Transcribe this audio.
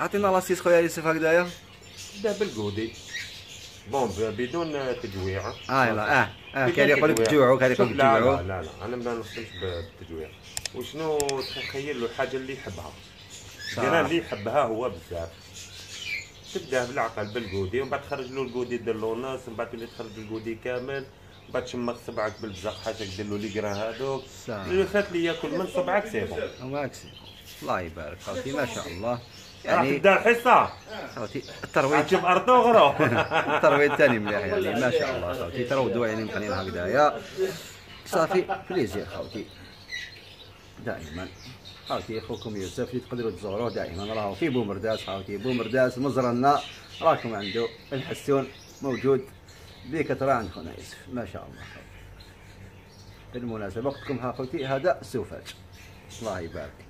عطينا l'astuce خويا يوسف هكذايا لا بال godet bon بدون تجويع آه لا آه آه كان يقول لك. تجوعوا كان يقول لك لا تجوعوا لا لا لا أنا ما نخدمش بالتجويع وشنو تخيل له الحاجة اللي يحبها. أنا اللي يحبها هو بزاف تبدا بالعقل بال godet ومن بعد تخرج له ال godet دير له نص من بعد تولي تخرج ال godet كامل من بعد تشمخ صبعك بالبزاق حاجة دير له لي قرا هذوك. اللي فات لي ياكل من صبعك c'est bon الله يبارك. خوتي ما شاء الله. راح يعني تبدأ الحصة؟ خوتي الترويض. تشوف ارطغرو الترويض الثاني مليح يعني. ما شاء الله خوتي تروضوا يعني مقنين هكذايا ça fait plaisir خوتي دائما. خوتي أخوكم يوسف اللي تقدروا تزوروه دائما. راهو في بومرداس خوتي بومرداس مزرنا. راكم عنده. الحسون موجود. بكثرة عند خونا يوسف. ما شاء الله. خوتي بالمناسبة وقتكم ها خوتي هذا sauvage الله يبارك.